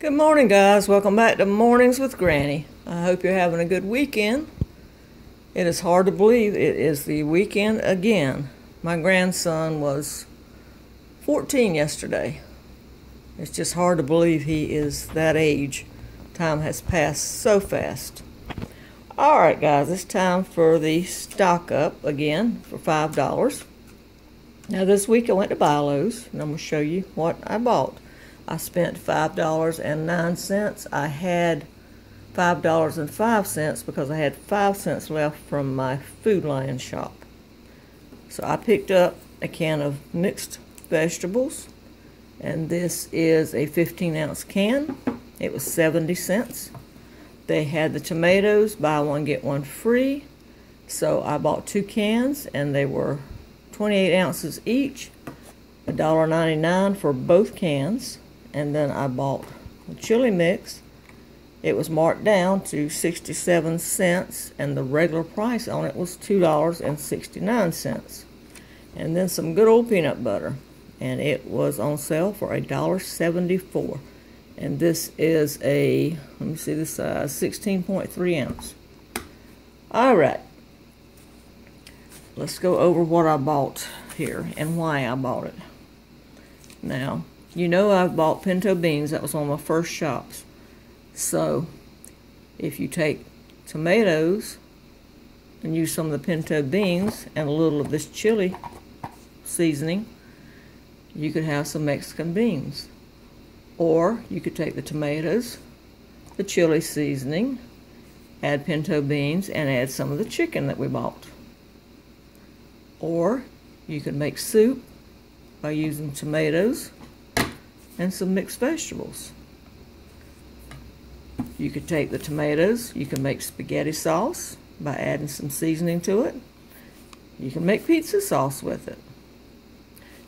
Good morning, guys. Welcome back to Mornings with Granny. I hope you're having a good weekend. It is hard to believe it is the weekend again. My grandson was 14 yesterday. It's just hard to believe he is that age. Time has passed so fast. All right, guys, it's time for the stock up again for $5. Now, this week I went to Bi-Lo's, and I'm going to show you what I bought. I spent $5.09. I had $5.05 because I had 5 cents left from my Food Lion shop. So I picked up a can of mixed vegetables, and this is a 15 ounce can. It was 70 cents. They had the tomatoes, buy one, get one free. So I bought two cans, and they were 28 ounces each, $1.99 for both cans and then I bought a chili mix. It was marked down to 67 cents and the regular price on it was $2.69. And then some good old peanut butter and it was on sale for $1.74. And this is a, let me see the size, 16.3 ounce. All right. Let's go over what I bought here and why I bought it. Now, you know I've bought pinto beans. That was one of my first shops. So if you take tomatoes and use some of the pinto beans and a little of this chili seasoning, you could have some Mexican beans. Or you could take the tomatoes, the chili seasoning, add pinto beans, and add some of the chicken that we bought. Or you could make soup by using tomatoes, and some mixed vegetables. You could take the tomatoes, you can make spaghetti sauce by adding some seasoning to it. You can make pizza sauce with it.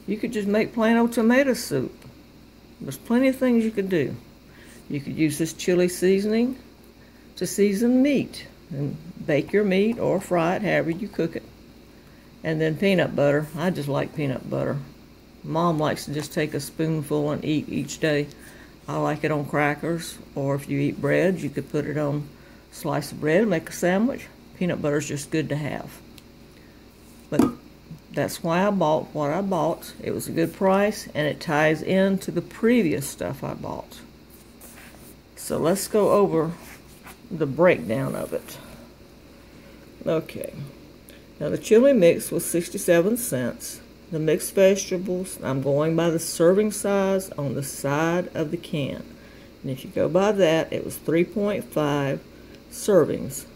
You could just make plain old tomato soup. There's plenty of things you could do. You could use this chili seasoning to season meat and bake your meat or fry it however you cook it. And then peanut butter. I just like peanut butter. Mom likes to just take a spoonful and eat each day. I like it on crackers, or if you eat bread, you could put it on a slice of bread, and make a sandwich. Peanut butter is just good to have. But that's why I bought what I bought. It was a good price, and it ties into the previous stuff I bought. So let's go over the breakdown of it. Okay. Now the chili mix was 67 cents the mixed vegetables, I'm going by the serving size on the side of the can. And if you go by that, it was 3.5 servings.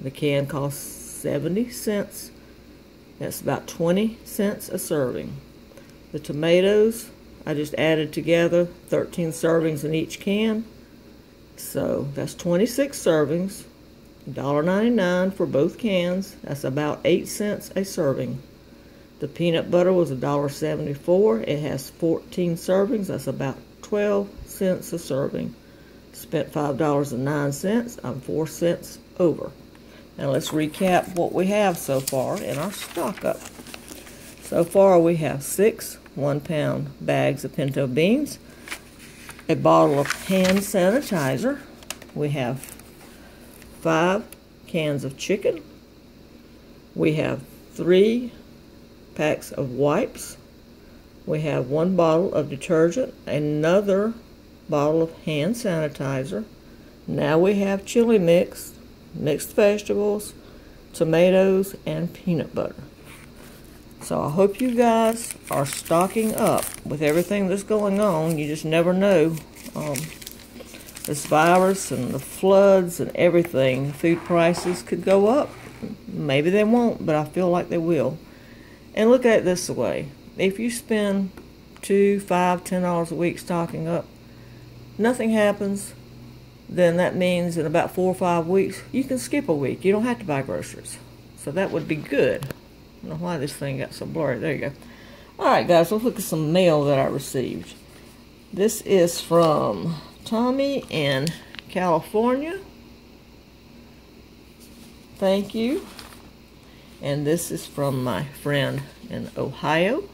The can costs 70 cents. That's about 20 cents a serving. The tomatoes, I just added together 13 servings in each can. So that's 26 servings, $1.99 for both cans. That's about 8 cents a serving. The peanut butter was $1.74. It has 14 servings. That's about 12 cents a serving. Spent $5.09. I'm 4 cents over. Now let's recap what we have so far in our stock up. So far we have six one pound bags of pinto beans, a bottle of hand sanitizer. We have five cans of chicken. We have three packs of wipes. We have one bottle of detergent, another bottle of hand sanitizer. Now we have chili mix, mixed vegetables, tomatoes, and peanut butter. So I hope you guys are stocking up with everything that's going on. You just never know. Um, this virus and the floods and everything, food prices could go up. Maybe they won't, but I feel like they will. And look at it this way. If you spend two, five, ten dollars a week stocking up, nothing happens, then that means in about four or five weeks, you can skip a week. You don't have to buy groceries. So that would be good. I don't know why this thing got so blurry. There you go. Alright guys, let's look at some mail that I received. This is from Tommy in California. Thank you. And this is from my friend in Ohio.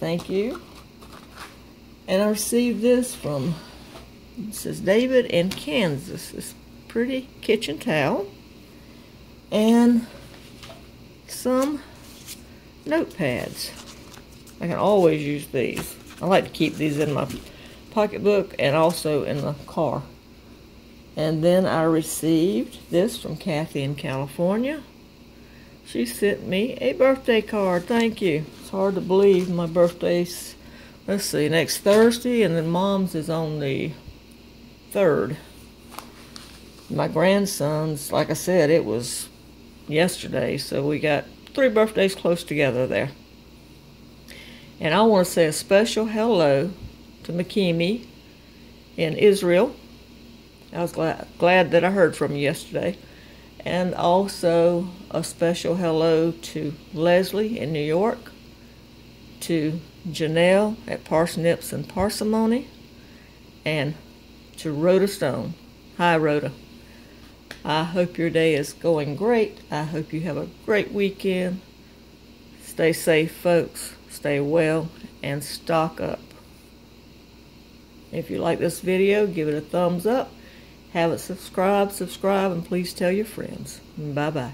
Thank you. And I received this from, it says David in Kansas. This pretty kitchen towel. And some notepads. I can always use these. I like to keep these in my pocketbook and also in the car. And then I received this from Kathy in California. She sent me a birthday card. Thank you. It's hard to believe my birthday's, let's see, next Thursday, and then mom's is on the 3rd. My grandson's, like I said, it was yesterday, so we got three birthdays close together there. And I want to say a special hello to Makimi in Israel. I was glad, glad that I heard from you yesterday. And also a special hello to Leslie in New York, to Janelle at Parsnips and Parsimony, and to Rhoda Stone. Hi, Rhoda. I hope your day is going great. I hope you have a great weekend. Stay safe, folks. Stay well and stock up. If you like this video, give it a thumbs up. Have it subscribe, subscribe, and please tell your friends. Bye-bye.